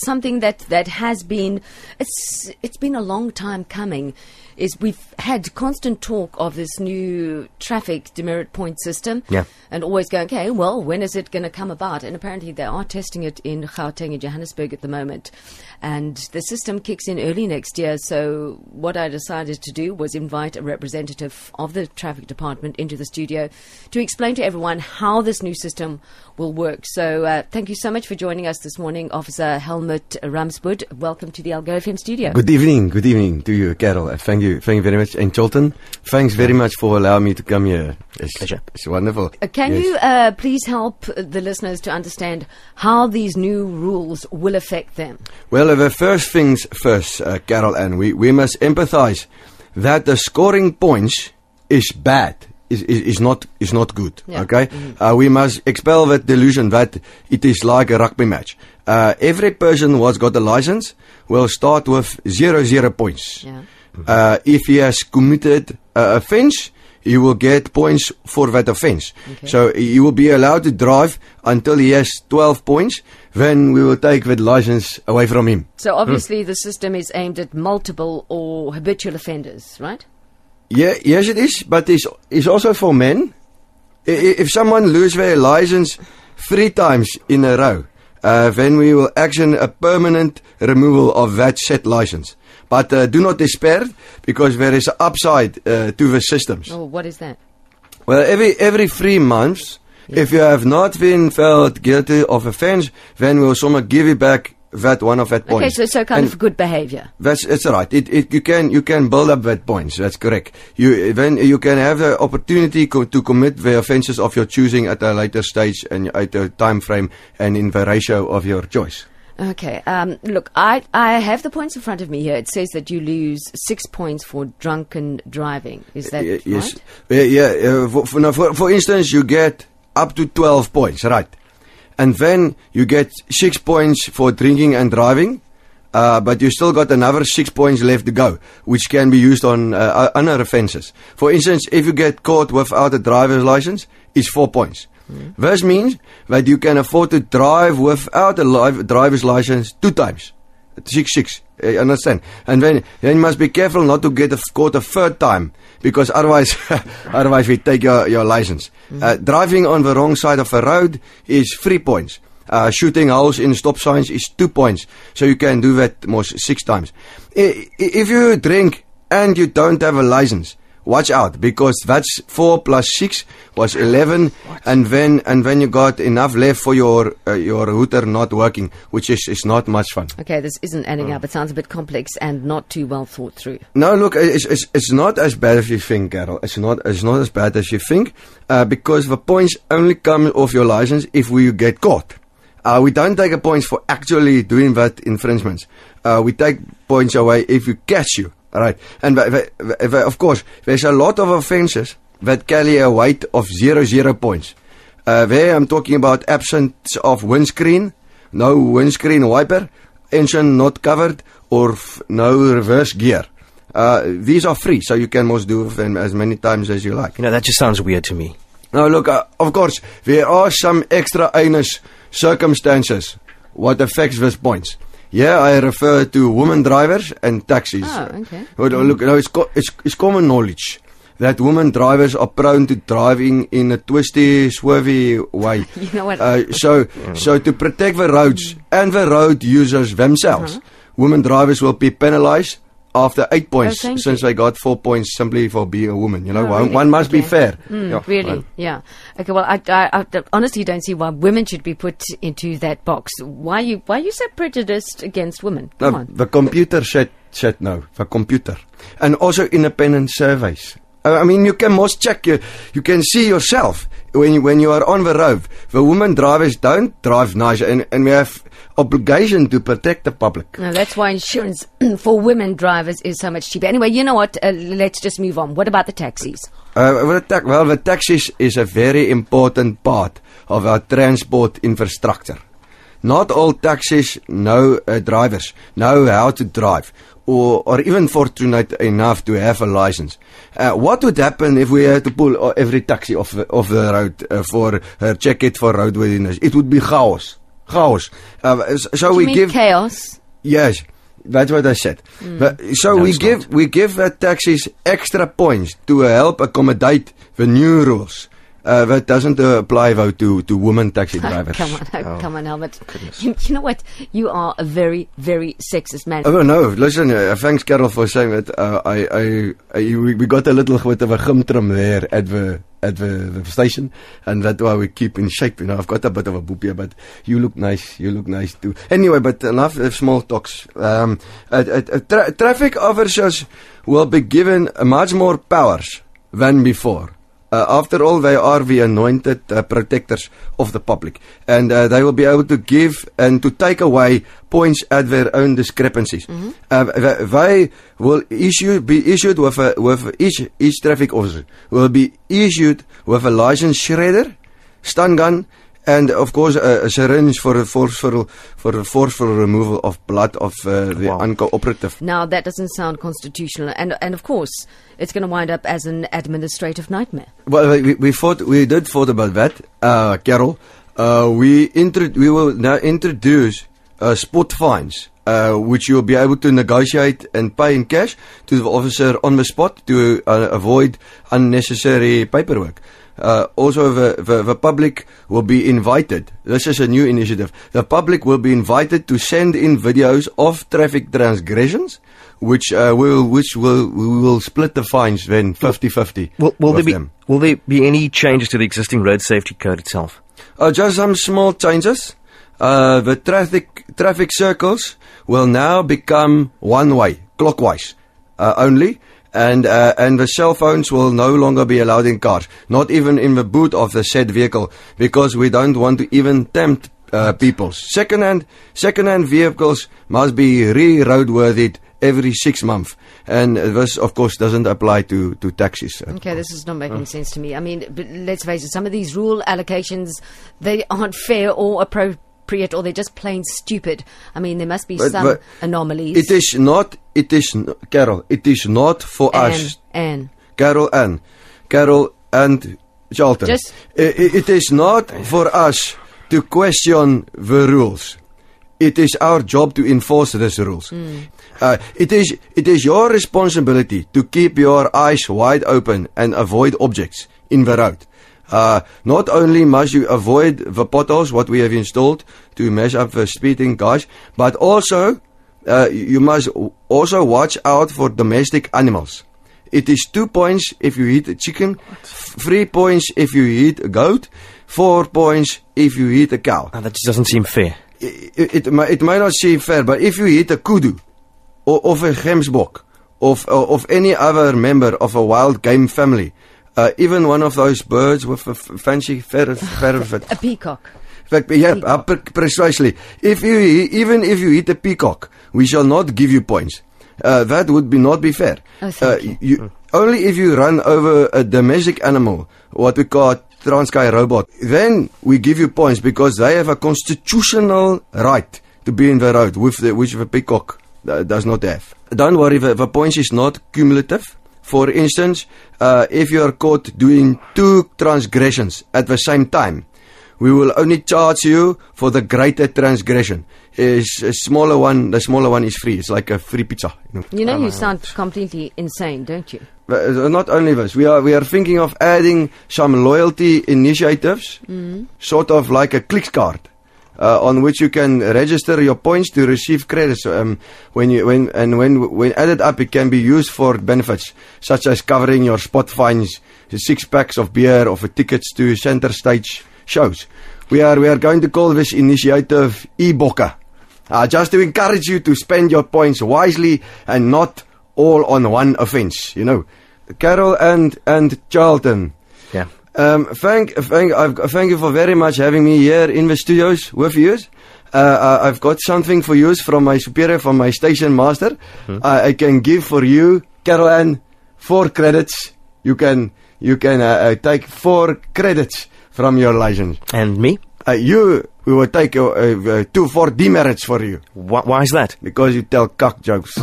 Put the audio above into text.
something that, that has been it's it's been a long time coming. Is we've had constant talk of this new traffic demerit point system, Yeah. and always going, okay, well, when is it going to come about? And apparently they are testing it in Gauteng and Johannesburg at the moment, and the system kicks in early next year. So what I decided to do was invite a representative of the traffic department into the studio to explain to everyone how this new system will work. So uh, thank you so much for joining us this morning, Officer Helmet Ramspoed. Welcome to the Algoa FM studio. Good evening, good evening to you, Carol. Uh, Thank you, thank you very much. And Charlton, thanks very much for allowing me to come here. It's, Pleasure. it's wonderful. Uh, Can Yes. you uh, please help uh, the listeners to understand how these new rules will affect them? Well, uh, the first things first, uh, Carol, and we, we must empathize that the scoring points is bad. Is, is, is not is not good. Yeah. Okay, uh, we must expel that delusion that it is like a rugby match. Uh, every person who's got a license will start with zero zero points. Yeah. Uh, if he has committed uh, offence, he will get points for that offence. Okay. So he will be allowed to drive until he has 12 points. Then we will take that license away from him. So obviously the system is aimed at multiple or habitual offenders, right? Yeah, yes, it is, but it's, it's also for men. If someone loses their license three times in a row, uh, then we will action a permanent removal of that set license. But uh, do not despair, because there is an upside uh, to the systems. Oh, what is that? Well, every every three months, if you have not been found guilty of offence, then we'll somehow give you back that one of that points. Okay, so so kind And of good behavior. That's that's right. It, it you can you can build up that points. That's correct. You then you can have the opportunity co- to commit the offences of your choosing at a later stage and at a time frame and in the ratio of your choice. Okay. Um, look, I, I have the points in front of me here. It says that you lose six points for drunken driving. Is that right? yes. Yeah, yeah. Uh, for, for, for instance, you get up to 12 points, right? And then you get six points for drinking and driving, uh, but you still got another six points left to go, which can be used on uh, other offences. For instance, if you get caught without a driver's license, it's four points. This means that you can afford to drive without a li- driver's license two times. Six six. Uh, understand? And then then you must be careful not to get a, caught a third time because otherwise otherwise we take your your license. Uh, driving on the wrong side of the road is three points. Uh, shooting holes in stop signs is two points. So you can do that most six times. I- If you drink and you don't have a license, watch out because that's four plus six was eleven, and then and then you got enough left for your uh, your router not working, which is is not much fun. Okay, this isn't adding up. It sounds a bit complex and not too well thought through. No, look, it's, it's, it's not as bad as you think, Carol. It's not, it's not as bad as you think, uh, because the points only come off your license if we get caught. Uh, we don't take a points for actually doing that infringements. Uh, we take points away if we catch you. Right. And of course, there's a lot of offences that carry a weight of zero, zero points. Uh, there I'm talking about absence of windscreen, no windscreen wiper, engine not covered, or f- no reverse gear. Uh, these are free, so you can most do them as many times as you like. You know, that just sounds weird to me. Now, look, uh, of course, there are some extra heinous circumstances what affects these points. Yeah, I refer to women drivers and taxis. Oh, okay. Well, look, no, it's, co- it's, it's common knowledge that women drivers are prone to driving in a twisty, swervy way. You know what? Uh, so, so to protect the roads and the road users themselves, Uh-huh. women drivers will be penalised after eight points Oh, since you. they got four points simply for being a woman. You know, Oh, one, really? one must be fair. Mm, Yeah, really? right. Yeah. Okay. Well, I, I, I honestly don't see why women should be put into that box. Why you Why are you so prejudiced against women? Come No, on. the computer said said no. The computer, and also independent surveys. I mean, you can most check. You, you can see yourself when you, when you are on the road. The women drivers don't drive nice, and, and we have obligation to protect the public. No, that's why insurance for women drivers is so much cheaper. Anyway, you know what? Uh, let's just move on. What about the taxis? Uh, well, the ta- well, the taxis is a very important part of our transport infrastructure. Not all taxis know uh, drivers know how to drive, or or even fortunate enough to have a license. Uh, what would happen if we had to pull uh, every taxi off the, off the road uh, for uh, check it for roadworthiness? It would be chaos, chaos. Uh, so Do we mean give chaos. Yes, that's what I said. But, so No, we it's give we give uh, taxis extra points to help accommodate the new rules. Uh, that doesn't uh, apply though to to women taxi drivers. Come on, oh, Oh, come on, Helmut. You, you know what? You are a very, very sexist man. Oh no! Listen, uh, thanks, Carol, for saying that. Uh, I, I, I, we, got a little bit of a gym trim there at the at the, the station, and that's why we keep in shape. You know, I've got a bit of a boop here, but you look nice. You look nice too. Anyway, but enough of small talks. Um, uh, uh, uh, tra- traffic officers will be given much more powers than before. Uh, after all, they are the anointed uh, protectors of the public, and uh, they will be able to give and to take away points at their own discrepancies. Uh, th- they will issue be issued with a with each each traffic officer. Will be issued with a license shredder, stun gun, and of course a, a syringe for a forceful for a forceful removal of blood of uh, the Wow. uncooperative. Now that doesn't sound constitutional, and and of course it's going to wind up as an administrative nightmare. Well, we, we thought we did thought about that, uh, Carol. Uh, we intro- we will now introduce uh, spot fines, uh, which you'll be able to negotiate and pay in cash to the officer on the spot to uh, avoid unnecessary paperwork. Uh, also, the, the, the public will be invited. This is a new initiative. The public will be invited to send in videos of traffic transgressions, which uh, will which will we will split the fines then 50-50 Will, will there be them. will there be any changes to the existing road safety code itself? Uh, just some small changes. Uh, the traffic traffic circles will now become one way, clockwise uh, only, and uh, and the cell phones will no longer be allowed in cars, not even in the boot of the said vehicle, because we don't want to even tempt uh, people. Second-hand second-hand vehicles must be re-roadworthied every six months, and this, of course, doesn't apply to to taxis. Uh, Okay, this is not making sense to me. I mean, let's face it, some of these rule allocations, they aren't fair or appropriate, or they're just plain stupid. I mean, there must be But- some but anomalies. It is not. It is Carol. It is not for Anne, us Anne. Carol and Carol and Charlton. Just- I- I- it is not for us to question the rules. It is our job to enforce these rules. Uh, it is it is your responsibility to keep your eyes wide open and avoid objects in the road. Uh, not only must you avoid the potholes, what we have installed to mess up the speeding guys, but also uh, you must also watch out for domestic animals. It is two points if you eat a chicken, f- three points if you eat a goat, four points if you eat a cow. Oh, that just doesn't seem fair. It, it, may, it may not seem fair, but if you eat a kudu, or of a gemsbok, of, or of any other member of a wild game family, uh, even one of those birds with a f- fancy feather, feather, A peacock. Fact, yeah, uh, pre- precisely. If you even if you eat a peacock, we shall not give you points. Uh, that would be not be fair. Oh, uh, you. Only if you run over a domestic animal, what we call a Transkei robot, then we give you points because they have a constitutional right to be in the road, with the, which the peacock uh, does not have. Don't worry, the, the points is not cumulative. For instance, uh, if you are caught doing two transgressions at the same time, we will only charge you for the greater transgression. Is a smaller one, the smaller one is free. It's like a free pizza. You know. You know, you sound completely insane, don't you? But, uh, not only this, we are we are thinking of adding some loyalty initiatives, sort of like a clicks card. Uh, on which you can register your points to receive credits. Um, when you when and when when added up, it can be used for benefits such as covering your spot fines, six packs of beer, or tickets to Centrestage shows. We are we are going to call this initiative e-boka, uh, just to encourage you to spend your points wisely and not all on one offence. You know, Carol and and Charlton. Yeah. Um, thank, thank, I've, thank you for very much having me here in the studios with you. Uh, uh, I've got something for you from my superior, from my station master. I, I can give for you, Carol Ann, four credits. You can, you can uh, uh, take four credits from your license. And me? Uh, you, we will take uh, uh, uh, two, four demerits for you Why, why is that? because you tell cock jokes.